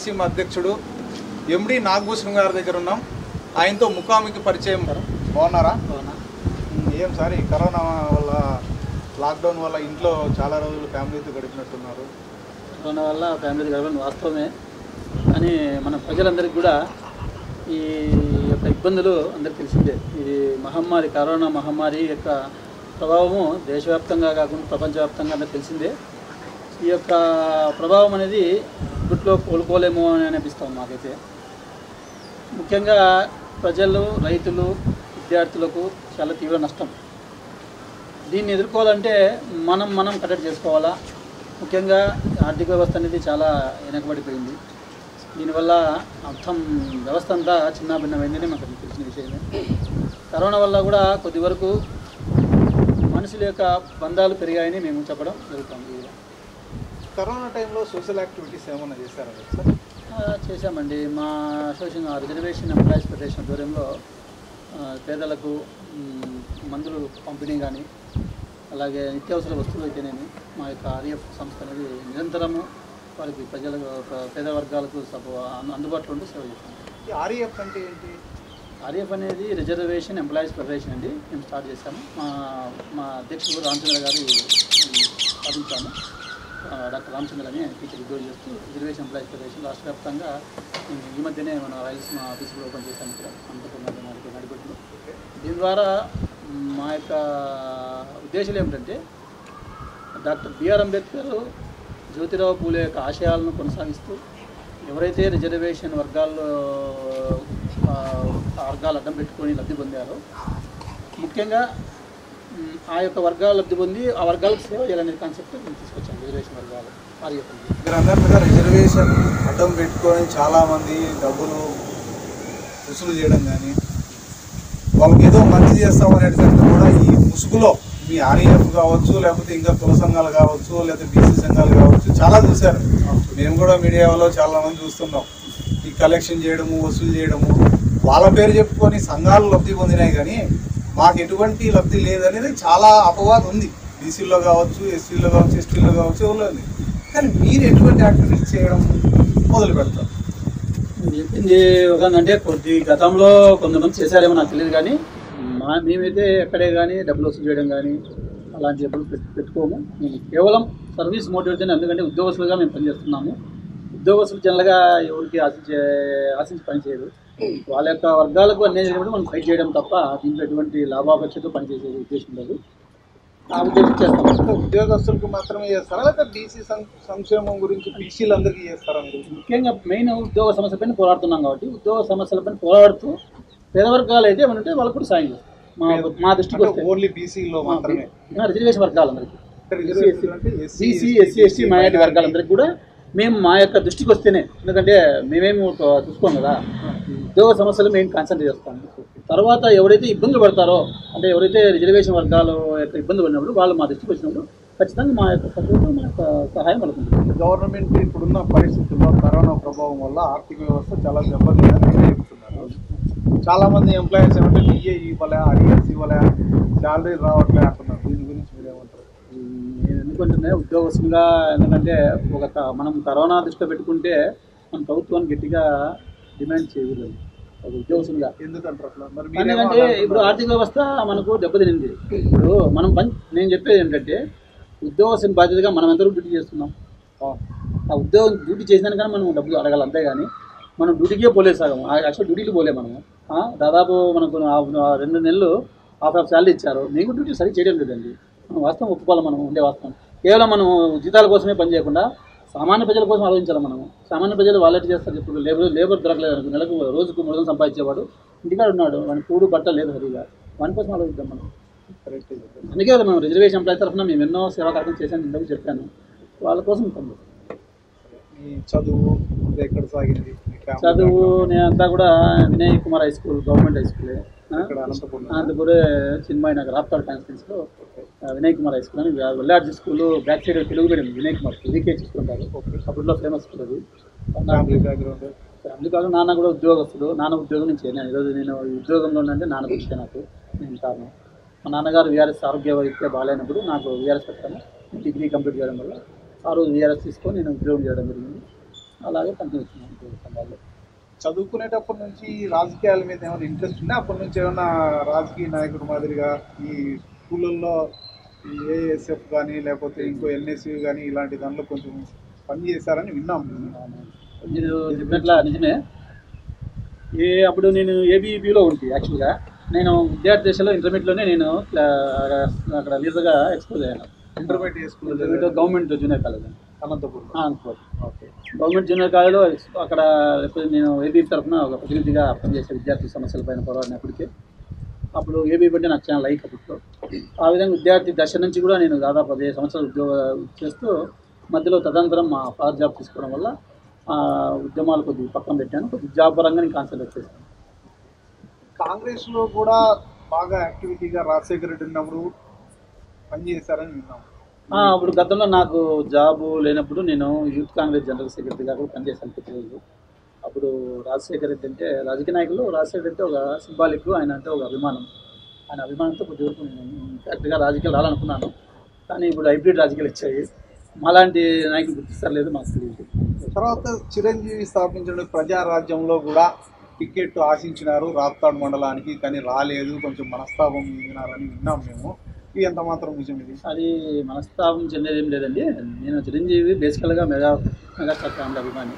రాయలసీమ అధ్యక్షుడు ఎండి నాగభూషణం గారి దగ్గర ఉన్నాం. ఆయనతో ముఖాముఖి పరిచయం బాగున్నారా? ఏం సార్ ఈ కరోనా వల్ల లాక్డౌన్ వల్ల ఇంట్లో చాలా రోజులు ఫ్యామిలీతో గడిపినట్టున్నారు. కరోనా వల్ల ఫ్యామిలీ గడపడం వాస్తవమే. కానీ మన ప్రజలందరికీ కూడా ఈ యొక్క ఇబ్బందులు అందరికీ తెలిసిందే. ఇది మహమ్మారి కరోనా మహమ్మారి యొక్క ప్రభావము దేశవ్యాప్తంగా కాకుండా ప్రపంచవ్యాప్తంగా అందరికీ తెలిసిందే. ఈ యొక్క ప్రభావం అనేది గుట్లో కోలుకోలేము అని అనిపిస్తాం మాకైతే. ముఖ్యంగా ప్రజలు రైతులు విద్యార్థులకు చాలా తీవ్ర నష్టం. దీన్ని ఎదుర్కోవాలంటే మనం మనం కట్టడి చేసుకోవాలా? ముఖ్యంగా ఆర్థిక వ్యవస్థ అనేది చాలా వెనకబడిపోయింది. దీనివల్ల మొత్తం వ్యవస్థ అంతా చిన్నాభిన్నమైందని మాకు తెలిసిన విషయమే. కరోనా వల్ల కూడా కొద్ది వరకు మనుషుల యొక్క బంధాలు పెరిగాయని మేము చెప్పడం జరుగుతుంది. కరోనా టైంలో సోషల్ యాక్టివిటీస్ ఏమైనా చేశారా సార్? చేశామండి. మా అసోసియేషన్ ఆ రిజర్వేషన్ ఎంప్లాయీస్ ఫెడరేషన్ ఆధ్వర్యంలో ఆ, పేదలకు మందులు పంపిణీ కానీ అలాగే నిత్యావసర వస్తువులు అయితేనేమి మా యొక్క ఆర్ఎఫ్ సంస్థ అనేది నిరంతరము వారికి ప్రజలకు పేద వర్గాలకు అందుబాటులో ఉండి సేవ చేస్తాం. ఈ ఆర్ఈఎఫ్ అంటే ఏంటి? ఆర్ఎఫ్ అనేది రిజర్వేషన్ ఎంప్లాయీస్ ఫెడరేషన్ అండి. మేము స్టార్ట్ చేశాము. మా మా అధ్యక్షుడు రామచంద్ర గారు స్థాపించాము డాక్టర్ రామచంద్ర అని టీచర్ ఉద్యోగం చేస్తూ రిజర్వేషన్ ఎంప్లాయీస్ ఫెడరేషన్ రాష్ట్ర వ్యాప్తంగా ఈ మధ్యనే మన రాయలసీమ ఆఫీస్ కూడా ఓపెన్ చేశాను ఇక్కడ. అనంతపురం నడిపెట్టు దీని ద్వారా మా యొక్క ఉద్దేశాలు ఏమిటంటే డాక్టర్ బిఆర్ అంబేద్కర్ జ్యోతిరావు పూలే యొక్క ఆశయాలను కొనసాగిస్తూ ఎవరైతే రిజర్వేషన్ వర్గాల్లో వర్గాలు అడ్డం పెట్టుకొని లబ్ధి పొందారో ముఖ్యంగా ఆ యొక్క వర్గాల లబ్ధి పొంది ఆ వర్గాలకు సేవ చేయాలనే కాన్సెప్ట్ నేను తీసుకొచ్చాను రిజర్వేషన్ వర్గాలు ఆర్ఎఫ్ మీరు అన్నట్టుగా రిజర్వేషన్ అడ్డం పెట్టుకొని చాలామంది డబ్బులు వసూలు చేయడం కానీ వాళ్ళకి ఏదో మంచి చేస్తామనేటంటే కూడా ఈ ముసుగులో మీ ఆర్ఈఎఫ్ కావచ్చు లేకపోతే ఇంకా కుల సంఘాలు కావచ్చు లేకపోతే బీసీ సంఘాలు కావచ్చు చాలా చూశారు. మేము కూడా మీడియాలో చాలా మంది చూస్తున్నాం. ఈ కలెక్షన్ చేయడము వసూలు చేయడము వాళ్ళ పేరు చెప్పుకొని సంఘాలు లబ్ధి పొందినాయి కానీ మాకు ఎటువంటి లబ్ధి లేదనేది చాలా అపవాదం ఉంది. బీసీలో కావచ్చు ఎస్సీలో కావచ్చు ఎస్టీలో కావచ్చు ఎవరిలో ఉంది కానీ మీరు ఎటువంటి యాక్టివిటీస్ చేయడం మొదలు పెడతారు? చెప్పింది ఒక అంటే కొద్ది గతంలో కొంతమంది చేశారేమో నాకు తెలియదు కానీ మా మేమైతే ఎక్కడే కానీ డబ్బులు వసూలు చేయడం కానీ అలాంటి ఎప్పుడు పెట్టు- పెట్టుకోము. మేము కేవలం సర్వీస్ మోటివేషన్ ఎందుకంటే ఉద్యోగస్తులుగా మేము పనిచేస్తున్నాము. ఉద్యోగస్తులు జనరల్గా ఎవరికి ఆశించే ఆశించి పనిచేయరు వాళ్ళ యొక్క వర్గాలకు అన్యాయం జరిగినప్పుడు మనం ఫైట్ చేయడం తప్ప దీంట్లో ఎటువంటి లాభాపేక్షతో పనిచేసే ఉద్దేశం లేదు. ఆ ఉద్దేశం చేస్తాం. ఉద్యోగస్తులకు మాత్రమే చేస్తారా? లేకపోతే బీసీ సంక్షేమం గురించి బీసీలందరికీ చేస్తారా మీరు? ముఖ్యంగా మెయిన్ ఉద్యోగ సమస్యలపైన పోరాడుతున్నాం కాబట్టి ఉద్యోగ సమస్యలపైన పోరాడుతూ పేద వర్గాలు అయితే ఏమంటే వాళ్ళకు కూడా సాయం చేస్తాం. మా మా దృష్టికి ఓన్లీ బీసీలో మాత్రమే? రిజర్వేషన్ వర్గాలందరికీ. ఎస్సీ ఎస్సీ ఎస్టీ మైనార్టీ వర్గాలందరికీ కూడా మేము మా యొక్క దృష్టికి వస్తేనే ఎందుకంటే మేమేమి చూసుకోం కదా. ఉద్యోగ సమస్యలు మేము కాన్సన్ట్రేట్ చేస్తాం. తర్వాత ఎవరైతే ఇబ్బందులు పడతారో అంటే ఎవరైతే రిజర్వేషన్ వర్గాలు యొక్క ఇబ్బంది పడినప్పుడు వాళ్ళు మా దృష్టికి వచ్చినప్పుడు ఖచ్చితంగా మా యొక్క సపోర్ట్ మా యొక్క సహాయం పడుతుంది గవర్నమెంట్ ఇప్పుడున్న పరిస్థితుల్లో కరోనా ప్రభావం వల్ల ఆర్థిక వ్యవస్థ చాలా దెబ్బతిందని చాలామంది ఎంప్లాయీస్ ఏమంటే డిఏ ఇవ్వలే అరియర్స్ ఇవ్వలే శాలరీ రావట్లే ఎందుకంటే ఉద్యోగస్తులుగా ఎందుకంటే ఒక మనం కరోనా దృష్టిలో పెట్టుకుంటే మన ప్రభుత్వాన్ని గట్టిగా డిమాండ్ చేయకూడదు. ఒక ఉద్యోగస్తులుగా. ఎందుకంటే ఇప్పుడు ఆర్థిక వ్యవస్థ మనకు దెబ్బతినింది. ఇప్పుడు మనం పని నేను చెప్పేది ఏంటంటే ఉద్యోగస్తుని బాధ్యతగా మనం ఎంతవరకు డ్యూటీ చేస్తున్నాం? ఆ. ఉద్యోగం డ్యూటీ చేసినాకనే మనం డబ్బులు అడగాలి అంతేగాని మనం డ్యూటీకే పోలేదు సగం. యాక్చువల్ డ్యూటీలు పోలే మనము. దాదాపు మనకు రెండు నెలలు హాఫ్ హాఫ్ శాలరీ ఇచ్చారు. మేము డ్యూటీ సరి చేయడం లేదండి. మనం వాస్తవం ఒప్పుకోవాలి మనం ఉండే వాస్తవం. కేవలం మనం జీతాల కోసమే పని చేయకుండా సామాన్య ప్రజల కోసం ఆలోచించాలి మనం. సామాన్య ప్రజలు వాళ్ళే చేస్తారు ఇప్పుడు లేబర్ లేబర్ దొరకలేదు అనుకో నెలకు రోజుకు మూడు వందలు సంపాదించేవాడు ఇంటికాడ ఉన్నాడు వాడికి కూడు బట్ట లేదు సరిగా. వాని కోసం ఆలోచిద్దాం మనం. అందుకే కదా మేము రిజర్వేషన్ ఎంప్లాయ్ తరఫున మేము ఎన్నో సేవా కార్యక్రమం చేశాను ఇంతకు చెప్పాను. వాళ్ళ కోసం పని చేస్తాం. మీ చదువు చదువు నేనంతా కూడా Vinay Kumar high school government high స్కూలే. అనంతపురం చిన్మయ్ నగర్ రాప్తాడ్ కాన్స్టిట్యూన్స్లో వినయ్ కుమార్ హై స్కూల్ అని వెల్లాడ్జి school back side Telugu medium Vinay Kumar VK చూసుకుంటారు. అప్పట్లో ఫేమస్ స్కూల్ అది. ఫ్యామిలీ కాదు నాన్న కూడా ఉద్యోగస్తుడు. నాన్న ఉద్యోగం నుంచి నేను ఈరోజు నేను ఉద్యోగంలో ఉన్నంటే నాన్న గురించే నాకు. నేను కారణం. మా నాన్నగారు వీఆర్ఎస్ ఆరోగ్య వైద్య బాగాలేనప్పుడు నాకు వీఆర్ఎస్ పెట్టాను డిగ్రీ కంప్లీట్ చేయడం వల్ల ఆ రోజు వీఆర్ఎస్ తీసుకొని నేను ఉద్యోగం చేయడం జరిగింది. అలాగే కంటిన్యూ అవుతున్నాను సంఘాల్లో చదువుకునేటప్పటి నుంచి రాజకీయాల మీద ఏమైనా ఇంట్రెస్ట్ ఉందా? అప్పటి నుంచి ఏమైనా రాజకీయ నాయకుడు మాదిరిగా ఈ స్కూళ్ళల్లో ఈ ఏఎస్ఎఫ్ కానీ లేకపోతే ఇంకో ఎన్ఎస్యు కానీ ఇలాంటి దానిలో కొంచెం పని చేశారని విన్నాం. మీరు చెప్పినట్ల నిజమే. ఏ అప్పుడు నేను ఏబీబీలో ఉంది యాక్చువల్గా నేను విద్యార్థి దశలో ఇంటర్మీడియట్లోనే నేను అక్కడ లీడర్గా ఎక్స్పోజ్ అయ్యాను. Intermediate school government junior college అని అనంతపురం. ఓకే. గవర్నమెంట్ జూనియర్ కాలేజీలో అక్కడ నేను ఏబీ తరఫున ఒక ప్రతినిధిగా పనిచేసే విద్యార్థి సమస్యల పైన పోరాడినప్పటికీ అప్పుడు ఏబీ అంటే నాకు చాలా లైక్ అప్పట్లో. ఆ విధంగా విద్యార్థి దశ నుంచి కూడా నేను దాదాపు పదిహేను సంవత్సరాలు ఉద్యోగ చేస్తూ మధ్యలో తదనంతరం మా ఫాదర్ జాబ్ తీసుకోవడం వల్ల ఉద్యమాలు కొద్దిగా పక్కన పెట్టాను. కొద్దిగా జాబ్ పరంగా నేను కాన్సన్ట్రేట్ చేశాను. కాంగ్రెస్లో కూడా బాగా యాక్టివిటీగా రాజశేఖర రెడ్డి ఉన్నప్పుడు పనిచేశారని విన్నాం. అప్పుడు గతంలో నాకు జాబు లేనప్పుడు నేను యూత్ కాంగ్రెస్ జనరల్ సెక్రటరీగా కూడా పనిచేశాను కొద్ది అప్పుడు రాజశేఖర రెడ్డి అంటే రాజకీయ నాయకులు రాజశేఖర రెడ్డి ఒక సింబాలిక్ ఆయన అంటే ఒక అభిమానం. ఆయన అభిమానంతో కొద్ది వరకు కరెక్ట్గా రాజకీయాలు రావాలనుకున్నాను. కానీ ఇప్పుడు హైబ్రిడ్ రాజకీయాలు వచ్చాయి. మాలాంటి నాయకులు గుర్తిస్తలేదు మాకు తెలియదు. తర్వాత చిరంజీవి స్థాపించిన ప్రజారాజ్యంలో కూడా టికెట్ ఆశించినారు రాప్తాడు మండలానికి కానీ రాలేదు. కొంచెం మనస్తాపం చెందినారని విన్నాం మేము. ఇది ఎంత మాత్రం నిజం ఇది? అది మనస్తాపం చెందేది ఏం లేదండి. నేను చిరంజీవి బేసికల్గా మెగా మెగాస్టార్ ఫ్యామిలీ అభిమాని.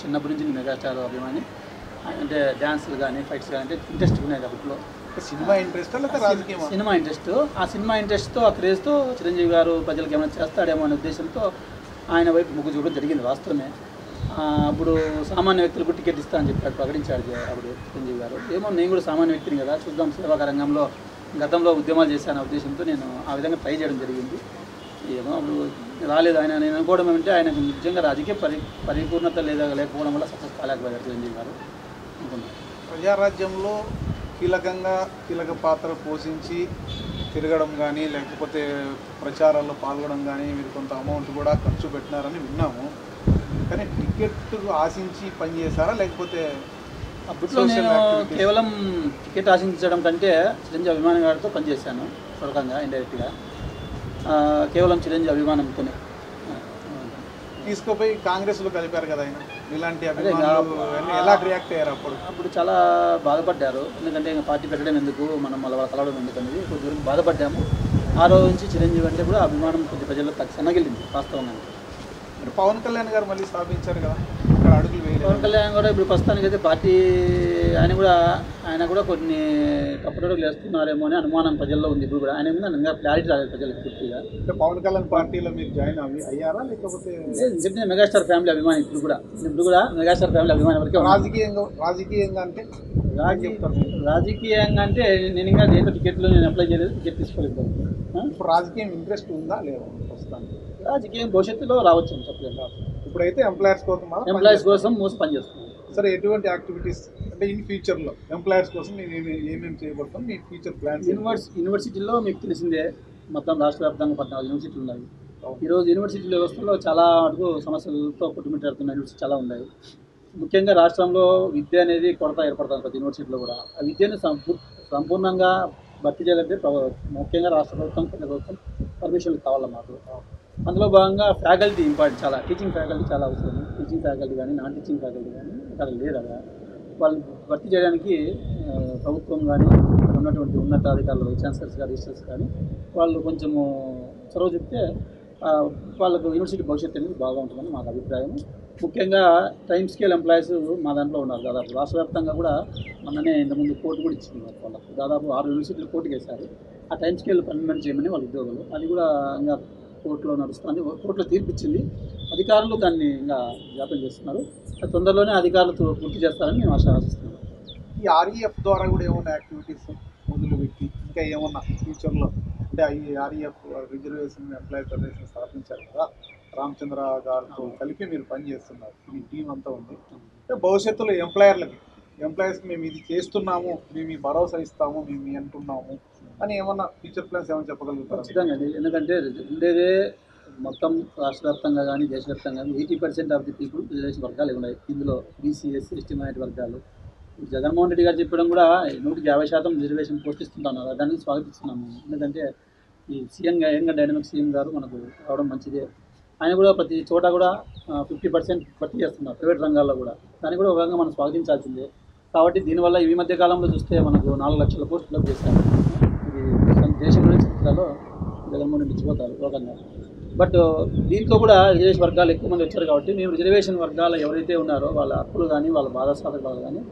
చిన్నప్పటి నుంచి మెగాస్టార్ అభిమాని. అంటే డ్యాన్స్లు కానీ ఫైట్స్ కానీ అంటే ఇంట్రెస్ట్ ఉన్నాయి కాబట్టిలో సినిమా ఇంట్రెస్ట్ రాజకీయమా? Cinema interest. ఆ సినిమా ఇంట్రెస్ట్తో ఆ క్రేజ్తో చిరంజీవి గారు ప్రజలకు ఏమైనా చేస్తాడేమో అనే ఉద్దేశంతో ఆయన వైపు మొగ్గు చూపడం జరిగింది వాస్తవమే. అప్పుడు సామాన్య వ్యక్తులకు టికెట్ ఇస్తా అని చెప్పాడు ప్రకటించాడు అప్పుడు చిరంజీవి గారు. ఏమో నేను కూడా సామాన్య వ్యక్తిని కదా చూద్దాం సేవాక రంగంలో గతంలో ఉద్యమాలు చేశాను ఉద్దేశంతో నేను ఆ విధంగా ట్రై చేయడం జరిగింది. ఏమో అప్పుడు రాలేదు ఆయన. నేను అనుకోవడం ఏమంటే ఆయనకు నిజంగా రాజకీయ పరి పరిపూర్ణత లేదా లేకపోవడం వల్ల సక్సెస్ కాలేకపోయారు చిరంజీవి గారు అనుకున్నాను ప్రజారాజ్యంలో కీలకంగా కీలక పాత్ర పోషించి తిరగడం కానీ లేకపోతే ప్రచారాల్లో పాల్గొనడం కానీ మీరు కొంత అమౌంట్ కూడా ఖర్చు పెట్టినారని విన్నాము. కానీ టికెట్ ఆశించి పనిచేశారా లేకపోతే అప్పట్లో నేను. కేవలం టికెట్ ఆశించడం కంటే చిరంజీవి అభిమాని గారితో పనిచేశాను త్వరకంగా ఇండైరెక్ట్గా కేవలం చిరంజీవి అభిమానంతోనే. తీసుకుపోయి కాంగ్రెస్లో కలిపారు కదా ఆయన. ఇలాంటి ఎలా రియాక్ట్ అయ్యారు అప్పుడు? అప్పుడు చాలా బాధపడ్డారు. ఎందుకంటే ఇంకా పార్టీ పెట్టడం ఎందుకు మనం మళ్ళీ వాళ్ళ కలవడం ఎందుకు అనేది కొద్ది వరకు బాధపడ్డాము. ఆ రోజు నుంచి చిరంజీవి అంటే కూడా అభిమానం కొద్ది ప్రజల్లో సన్నగిలింది వాస్తవంగా. మరి పవన్ కళ్యాణ్ గారు మళ్ళీ స్థాపించారు కదా. పవన్ కళ్యాణ్ కూడా ఇప్పుడు ప్రస్తుతానికి అయితే పార్టీ ఆయన కూడా ఆయన కూడా కొన్ని తప్పుడడుగులు వేస్తున్నారేమో అని అనుమానం ప్రజల్లో ఉంది. ఇప్పుడు కూడా ఆయన మీద ఇంకా క్లారిటీ రాలేదు ప్రజలకు పూర్తిగా. పవన్ కళ్యాణ్ పార్టీలో మీరు జాయిన్ అయ్యారా? లేకపోతే చెప్పిన మెగాస్టార్ ఫ్యామిలీ అభిమాని ఇప్పుడు కూడా. ఇప్పుడు కూడా మెగాస్టార్ ఫ్యామిలీ అభిమాని వరకే. రాజకీయంగా రాజకీయంగా అంటే రాజకీయ రాజకీయంగా అంటే నేను ఇంకా దేంట్లో టికెట్లు నేను అప్లై చేయలేదు టికెట్ తీసుకోలేదు? ఇప్పుడు రాజకీయం ఇంట్రెస్ట్ ఉందా లేదా ప్రస్తుతానికి? రాజకీయం భవిష్యత్తులో రావచ్చు చెప్పలేదు. ఇప్పుడైతే ఎంప్లాయర్స్ కోసం ఎంప్లాయీస్ కోసం మోసం పనిచేస్తున్నాను పనిచేస్తారు. సరే ఎటువంటి యాక్టివిటీస్ అంటే ఇన్ ఫ్యూచర్లో ఎంప్లాయర్స్ కోసం ఏమి- ఏమేమి చేయబడతాం మీ ఫ్యూచర్ ప్లాన్స్ యూనివర్స్ యూనివర్సిటీలో మీకు తెలిసిందే మొత్తం రాష్ట్ర వ్యాప్తంగా పద్నాలుగు యూనివర్సిటీలు ఉన్నాయి. ఈరోజు యూనివర్సిటీ వ్యవస్థలో చాలా అడుగు సమస్యలతో కొట్టుమిట్టాడుతున్న యూనివర్సిటీ చాలా ఉన్నాయి. ముఖ్యంగా రాష్ట్రంలో విద్య అనేది కొరత ఏర్పడుతుంది ప్రతి యూనివర్సిటీలో కూడా. ఆ విద్యను సంపూ సంపూర్ణంగా భర్తీ చేయాలంటే ముఖ్యంగా రాష్ట్ర ప్రభుత్వం కేంద్ర ప్రభుత్వం పర్మిషన్లు కావాలి మాకు? అందులో భాగంగా ఫ్యాకల్టీ ఇంపార్టెంట్ చాలా టీచింగ్ ఫ్యాకల్టీ చాలా అవసరం. టీచింగ్ ఫ్యాకల్టీ కానీ నాన్ టీచింగ్ ఫ్యాకల్టీ కానీ అక్కడ లేదు అలా. వాళ్ళు భర్తీ చేయడానికి ప్రభుత్వం కానీ ఉన్నటువంటి ఉన్నతాధికారులు ఛాన్సలర్స్ కానీ రిజిస్టర్స్ కానీ వాళ్ళు కొంచెము చొరవ చెప్తే వాళ్ళకు యూనివర్సిటీ భవిష్యత్తు అనేది బాగా ఉంటుందని మాకు అభిప్రాయం. ముఖ్యంగా టైమ్ స్కేల్ ఎంప్లాయీస్ మా దాంట్లో ఉన్నారు. దాదాపు రాష్ట్ర వ్యాప్తంగా కూడా మొన్ననే ఇంతకుముందు కోర్టు కూడా ఇచ్చింది వాళ్ళకు. దాదాపు ఆరు యూనివర్సిటీలు కోర్టుకి వేశారు ఆ టైం స్కేల్ పర్మనెంట్ చేయమని వాళ్ళ ఉద్యోగులు. అది కూడా ఇంకా కోర్టులో నడుస్తుంది కోర్టులో తీర్పిచ్చింది. అధికారులు దాన్ని ఇంకా జ్ఞాపం చేస్తున్నారు. తొందరలోనే అధికారులతో పూర్తి చేస్తారని మేము ఆశ ఆశిస్తున్నాం. ఈ ఆర్ఈఎఫ్ ద్వారా కూడా ఏమన్నా యాక్టివిటీస్ మొదలు పెట్టి ఇంకా ఏమన్నా ఫ్యూచర్లో? అంటే ఈ ఆర్ఈఎఫ్ రిజర్వేషన్ ఎంప్లాయీ ఫెడరేషన్ స్థాపించారు కదా రామచంద్ర గారితో కలిపి మీరు పని చేస్తున్నారు మీ టీం అంతా ఉంది. అంటే భవిష్యత్తులో ఎంప్లాయర్లకి ఎంప్లాయర్స్కి మేము ఇది చేస్తున్నాము మేము ఈ భరోసా ఇస్తాము మేము అంటున్నాము అని ఏమన్నా ఫ్యూచర్ ప్లాన్స్ ఏమైనా చెప్పగలుగుతారు? ఖచ్చితంగా అండి. ఎందుకంటే ఉండేదే మొత్తం రాష్ట్ర వ్యాప్తంగా కానీ దేశవ్యాప్తంగా కానీ eighty percent of the people reservation వర్గాలు ఉన్నాయి? ఇందులో బీసీ ఎస్సీ ఎస్టీ మైనార్టీ వర్గాలు. జగన్మోహన్ రెడ్డి గారు చెప్పడం కూడా నూటికి యాభై శాతం రిజర్వేషన్ పోషిస్తుంటాను దాన్ని స్వాగతిస్తున్నాము. ఎందుకంటే ఈ సీఎం యంగ్ డైనమిక్ సీఎం గారు మనకు రావడం మంచిదే. ఆయన కూడా ప్రతి చోట కూడా ఫిఫ్టీ పర్సెంట్ భర్తీ చేస్తున్నారు. ప్రైవేట్ రంగాల్లో కూడా. దాన్ని కూడా ఒక మనం స్వాగతించాల్సిందే. కాబట్టి దీనివల్ల ఈ మధ్య కాలంలో చూస్తే మనకు నాలుగు లక్షల పోస్టులు చేశారు. ఇది దేశంలోని చరిత్రలో జగన్మోహన్ రెడ్డి ఇచ్చిపోతారు లోకంగా. బట్ దీంట్లో కూడా రిజర్వేషన్ వర్గాలు ఎక్కువ మంది వచ్చారు కాబట్టి మేము రిజర్వేషన్ వర్గాలు ఎవరైతే ఉన్నారో వాళ్ళ హక్కులు కానీ వాళ్ళ బాధ సాధకాలు కానీ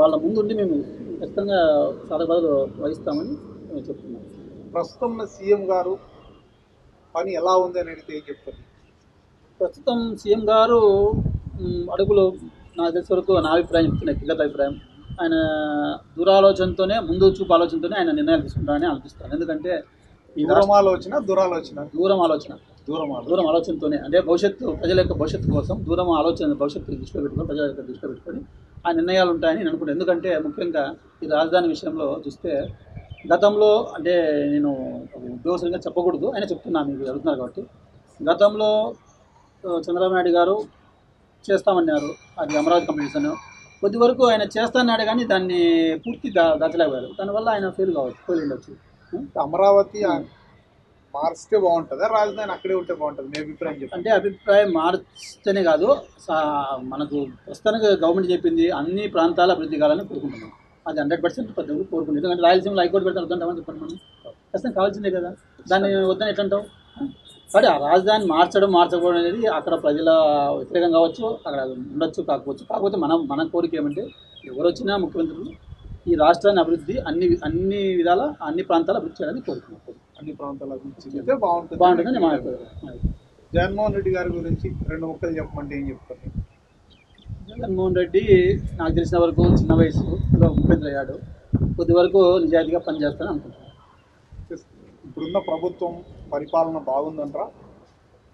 వాళ్ళ ముందుండి మేము ఖచ్చితంగా సాధకాలు వహిస్తామని మేము చెప్తున్నాం. ప్రస్తుతం సీఎం గారు పని ఎలా ఉంది అని అడిగితే ఏం చెప్తారు? ప్రస్తుతం సీఎం గారు అడుగులు నాకు తెలిసి వరకు నా అభిప్రాయం చెప్తున్నా వ్యక్తిగత అభిప్రాయం. ఆయన దూరాలోచనతోనే ముందు చూపు ఆలోచనతోనే ఆయన నిర్ణయాలు తీసుకుంటారని అనిపిస్తాను ఎందుకంటే దూరం ఆలోచన దూరాలోచన? దూరం ఆలోచన దూరం దూరం ఆలోచనతోనే అంటే భవిష్యత్తు ప్రజల యొక్క భవిష్యత్తు కోసం దూరం ఆలోచన భవిష్యత్తు దృష్టిలో పెట్టుకొని ప్రజల యొక్క దృష్టిలో పెట్టుకొని ఆ నిర్ణయాలు ఉంటాయని నేను అనుకుంటాను ఎందుకంటే ముఖ్యంగా ఈ రాజధాని విషయంలో చూస్తే గతంలో అంటే నేను ఒక ఉద్యోగస్తులుగా చెప్పకూడదు ఆయన చెప్తున్నా మీకు అడుగుతున్నారు కాబట్టి. గతంలో చంద్రబాబు నాయుడు గారు చేస్తామన్నారు అది అమరావతి కంపెనీస్ కొద్ది వరకు ఆయన చేస్తాన్నాడు కానీ దాన్ని పూర్తి దా దాచలేకపోయారు. దానివల్ల ఆయన ఫెయిల్ కావచ్చు ఫెయిల్ ఉండొచ్చు. అమరావతి మార్చితే బాగుంటుందా? రాజధాని అక్కడే ఉంటే బాగుంటుంది? మీ అభిప్రాయం చెప్పండి. అంటే అభిప్రాయం మార్చనే కాదు మనకు ప్రస్తుతానికి గవర్నమెంట్ చెప్పింది అన్ని ప్రాంతాల అభివృద్ధి కావాలని కోరుకుంటున్నాం. అది హండ్రెడ్ పర్సెంట్ ప్రతి ఒక్కరు కోరుకుంటుంది ఎందుకంటే రాయలసీమలో హైకోర్టు పెడతారు వద్దంటామని చెప్పండి మనం ఖచ్చితంగా కావాల్సిందే కదా. దాన్ని వద్దని ఎట్లా కాబట్టి ఆ రాజధాని మార్చడం మార్చకపోవడం అనేది అక్కడ ప్రజల వ్యతిరేకం కావచ్చు అక్కడ ఉండొచ్చు కాకపోవచ్చు. కాకపోతే మనం మన కోరిక ఏమంటే ఎవరు వచ్చినా ముఖ్యమంత్రులు ఈ రాష్ట్రాన్ని అభివృద్ధి అన్ని అన్ని విధాల అన్ని ప్రాంతాల అభివృద్ధి చేయాలని కోరుకుంటున్నాం. అన్ని ప్రాంతాల చెప్తే బాగుంటుంది. బాగుంటుందని మా. జగన్మోహన్ రెడ్డి గారి గురించి రెండు ముక్కలు చెప్పమంటే ఏం చెప్తారు? జగన్మోహన్ రెడ్డి నాకు తెలిసిన వరకు చిన్న వయసులో ముఖ్యమంత్రి అయ్యాడు. కొద్ది వరకు నిజాయితీగా పనిచేస్తానని అనుకుంటున్నాను. ఇప్పుడున్న ప్రభుత్వం పరిపాలన బాగుందంటారా?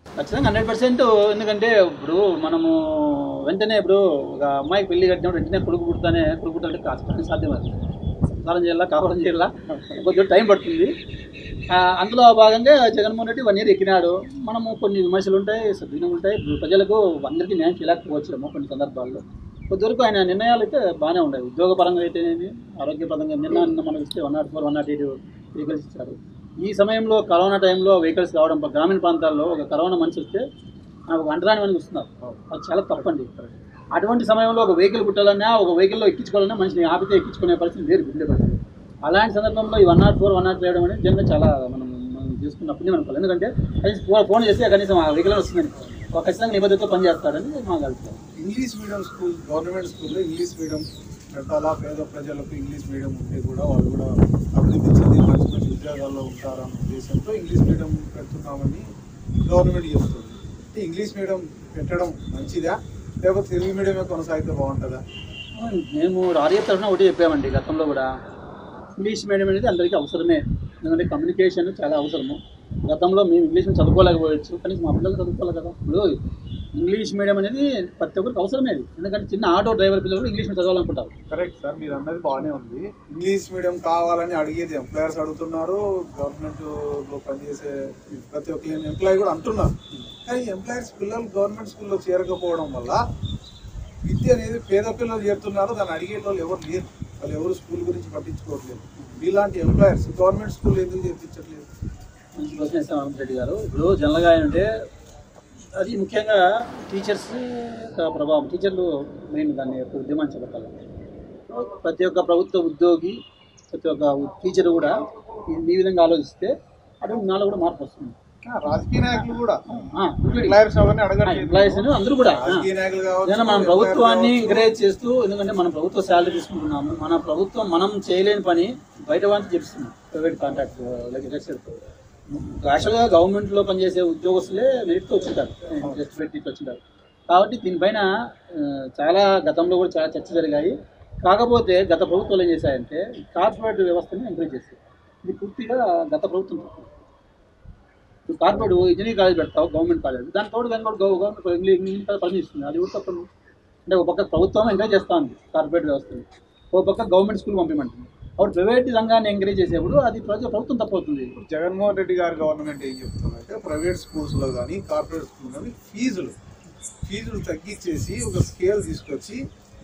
ఖచ్చితంగా హండ్రెడ్ పర్సెంట్. ఎందుకంటే ఇప్పుడు మనము వెంటనే ఇప్పుడు ఒక అమ్మాయికి పెళ్ళి కట్టినప్పుడు వెంటనే కొడుకు పుడతానే కొడుకు పుట్టాలంటే కాస్త సాధ్యం అది సంసారం చేయాలా కాపురం చేయాలా? కొద్దిగా టైం పడుతుంది. ఆ, అందులో భాగంగా జగన్మోహన్ రెడ్డి వన్ ఇయర్ ఎక్కినాడు. మనము కొన్ని విమర్శలు ఉంటాయి సద్వినం ఉంటాయి. ప్రజలకు అందరికీ న్యాయం చేయలేకపోవచ్చాము కొన్ని సందర్భాల్లో. కొద్దివరకు ఆయన నిర్ణయాలు అయితే బాగానే ఉన్నాయి. ఉద్యోగపరంగా అయితేనేమి ఆరోగ్యపరంగా నిన్న నిన్న మనకి ఇస్తే one nought four one nought eight vehicles ఇచ్చారు ఈ సమయంలో కరోనా టైంలో వెహికల్స్ రావడం గ్రామీణ ప్రాంతాల్లో ఒక కరోనా మనిషి వస్తే నాకు వంటరాని అంటరాని మనిషి వస్తున్నారు అది చాలా తప్పండి. అటువంటి సమయంలో ఒక వెహికల్ పుట్టాలన్నా ఒక వెహికల్లో ఎక్కించుకోవాలన్నా మనిషిని ఆపితే ఎక్కించుకునే పరిస్థితి లేదు గుండె పరిస్థితి. అలాంటి సందర్భంలో ఈ one nought four one nought చేయడం అనేది నిజంగా చాలా మనం మనం తీసుకున్న మనం అనుకోవాలి ఎందుకంటే కనీసం ఫోన్ ఫోన్ చేస్తే కనీసం ఆ వెహికల్ వస్తుందని ఒక ఖచ్చితంగా నిబద్ధతతో పనిచేస్తారని మాకు కలుపుతారు ఇంగ్లీష్ మీడియం స్కూల్ గవర్నమెంట్ స్కూల్లో ఇంగ్లీష్ మీడియం పెట్టాలా పేద ప్రజలకు ఇంగ్లీష్ మీడియం ఉంటే కూడా వాళ్ళు కూడా అభివృద్ధి చెంది మంచి ఉద్యోగాల్లో ఉంటారన్న ఉద్దేశంతో ఇంగ్లీష్ మీడియం పెడుతున్నామని గవర్నమెంట్ చెప్తుంది. అంటే ఇంగ్లీష్ మీడియం పెట్టడం మంచిదా? లేకపోతే తెలుగు మీడియమే కొనసాగితే బాగుంటుందా? మేము ఆర్య తరఫున ఒకటి చెప్పామండి గతంలో కూడా. ఇంగ్లీష్ మీడియం అనేది అందరికీ అవసరమే. ఎందుకంటే కమ్యూనికేషన్ చాలా అవసరము. గతంలో మేము ఇంగ్లీష్ని చదువుకోలేకపోవచ్చు కానీ మా పిల్లలు చదువుకోవాలి కదా. ఇప్పుడు ఇంగ్లీష్ మీడియం అనేది ప్రతి ఒక్కరికి అవసరమే అది. ఎందుకంటే చిన్న ఆటో డ్రైవర్ పిల్లలు కూడా ఇంగ్లీష్ చదవాలనుకుంటారు. కరెక్ట్ సార్ మీరు అన్నది బాగానే ఉంది. ఇంగ్లీష్ మీడియం కావాలని అడిగేది ఎంప్లాయర్స్ అడుగుతున్నారు గవర్నమెంట్లో పనిచేసే ప్రతి ఒక్క ఎంప్లాయీ కూడా అంటున్నారు. కానీ ఎంప్లాయర్స్ పిల్లలు గవర్నమెంట్ స్కూల్లో చేరకపోవడం వల్ల విద్య అనేది పేద పిల్లలు చేరుతున్నారు దాన్ని అడిగేటోళ్ళు ఎవరు లేరు. వాళ్ళు ఎవరు స్కూల్ గురించి పట్టించుకోవట్లేదు. మీలాంటి ఎంప్లాయర్స్ గవర్నమెంట్ స్కూల్ ఎందుకు చేర్పించట్లేదు? మంచి ప్రశ్న రెడ్డి గారు. ఇప్పుడు జనరల్గా ఏంటంటే అది ముఖ్యంగా టీచర్స్ ప్రభావం. టీచర్లు మెయిన్ దాన్ని యొక్క ఉద్యమాన్ని చేపట్టాలి. ప్రతి ఒక్క ప్రభుత్వ ఉద్యోగి ప్రతి ఒక్క టీచర్ కూడా ఈ- విధంగా ఆలోచిస్తే అటువంటి నాలో కూడా మార్పు వస్తుంది. రాజకీయ నాయకులు కూడా. ఎంప్లాయీస్ అందరూ కూడా మనం ప్రభుత్వాన్ని. ఎంకరేజ్ చేస్తూ ఎందుకంటే మనం ప్రభుత్వ శాలరీ తీసుకుంటున్నాము మన ప్రభుత్వం మనం చేయలేని పని బయట వాళ్ళకి చెప్తున్నాం ప్రైవేట్ కాంట్రాక్ట్ యాక్చువల్గా గవర్నమెంట్లో పనిచేసే ఉద్యోగస్తులే మెరిట్తో వచ్చింటారు. టెస్ట్ పెట్టి వచ్చింటారు కాబట్టి దీనిపైన చాలా గతంలో కూడా చాలా చర్చ జరిగాయి. కాకపోతే గత ప్రభుత్వాలు ఏం చేశాయంటే కార్పొరేట్ వ్యవస్థని ఎంకరేజ్ చేస్తాయి ఇది పూర్తిగా గత ప్రభుత్వం నువ్వు కార్పొరేట్ ఇంజనీరింగ్ కాలేజ్ పెడతావు గవర్నమెంట్ కాలేజ్ దాని తోడు దాని కూడా గవర్నమెంట్ ఇంగ్లీష్ కాలేజ్ పనిచేస్తుంది అది కూడా తప్పదు అంటే ఒక పక్క ప్రభుత్వం ఎంకరేజ్ చేస్తా ఉంది కార్పొరేట్ వ్యవస్థని. ఒక పక్క గవర్నమెంట్ స్కూల్ పంపించమంటుంది అప్పుడు ప్రైవేట్ రంగాన్ని ఎంకరేజ్ చేసేప్పుడు అది ప్రభుత్వం తప్పవుతుంది. జగన్మోహన్ రెడ్డి గారి గవర్నమెంట్ ఏం చెప్తుందంటే ప్రైవేట్ స్కూల్స్లో కానీ కార్పొరేట్ స్కూల్ కానీ ఫీజులు ఫీజులు తగ్గించేసి ఒక స్కేల్ తీసుకొచ్చి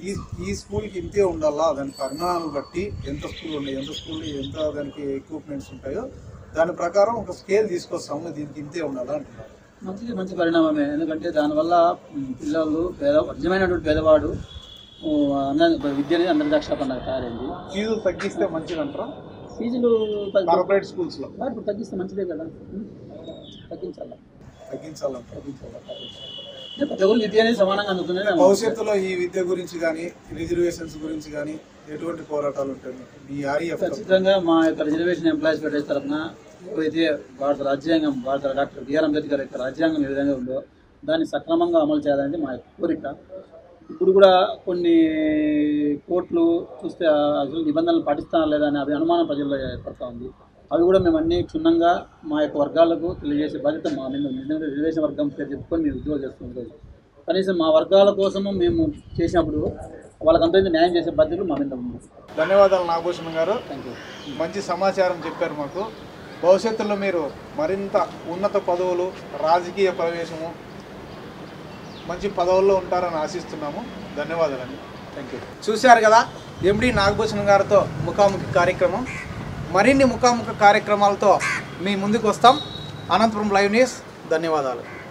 ఈ ఈ స్కూల్కి ఇంతే ఉండాలా? దాని పరిమాణాలను బట్టి ఎంత స్కూల్ ఉన్నాయి ఎంత స్కూల్ ఎంత దానికి ఎక్విప్మెంట్స్ ఉంటాయో దాని ప్రకారం ఒక స్కేల్ తీసుకొస్తాము దీనికి ఇంతే ఉండాలా అంటున్నారు. మంచిది మంచి పరిణామమే. ఎందుకంటే దానివల్ల పిల్లలు పేద నిజమైనటువంటి పేదవాడు అందరి విద్యని అందరి దక్షపంగా తయారైంది. ఫీజులు తగ్గిస్తే మంచిదంటారా? ఫీజులు కార్పొరేట్ స్కూల్స్లో ఆ, ఇప్పుడు తగ్గిస్తే మంచిదే కదా. తగ్గించాలా? తగ్గించాలా? తగ్గించాలా. అంటే ప్రతి ఒక్కరు విద్య అనేది సమానంగా అందుతుంది భవిష్యత్తులో ఈ విద్య గురించి కానీ రిజర్వేషన్స్ గురించి కానీ ఎటువంటి పోరాటాలు ఉంటాయి? మీ ఖచ్చితంగా మా యొక్క రిజర్వేషన్ ఎంప్లాయీస్ ఫెడరేషన్ తరఫున ఏవైతే భారత రాజ్యాంగం భారత డాక్టర్ బిఆర్ అంబేద్కర్ యొక్క రాజ్యాంగం ఏ విధంగా ఉందో దాన్ని సక్రమంగా అమలు చేయాలనేది మా కోరిక. ఇప్పుడు కూడా కొన్ని కోర్టులు చూస్తే అసలు నిబంధనలు పాటిస్తానా లేదా అనే అభి అనుమానం ప్రజల్లో ఏర్పడతా ఉంది. అవి కూడా మేము అన్ని క్షుణ్ణంగా మా యొక్క వర్గాలకు తెలియజేసే బాధ్యత మా. ఎందుకంటే రిజర్వేషన్ వర్గం పేరు చెప్పుకొని మేము ఉద్యోగం చేస్తున్నాం ఈరోజు కనీసం మా వర్గాల కోసము మేము చేసినప్పుడు వాళ్ళకంతా న్యాయం చేసే బాధ్యతలు మా మీద ఉంది ధన్యవాదాలు నాగభూషణ్ గారు. థ్యాంక్ యూ మంచి సమాచారం చెప్పారు మాకు. భవిష్యత్తులో మీరు మరింత ఉన్నత పదవులు రాజకీయ ప్రవేశము మంచి పదవుల్లో ఉంటారని ఆశిస్తున్నాము. ధన్యవాదాలండి. థ్యాంక్ యూ చూశారు కదా ఎండి నాగభూషణ్ గారితో ముఖాముఖి కార్యక్రమం. మరిన్ని ముఖాముఖి కార్యక్రమాలతో మీ ముందుకు వస్తాం. Anantapuram live news. ధన్యవాదాలు.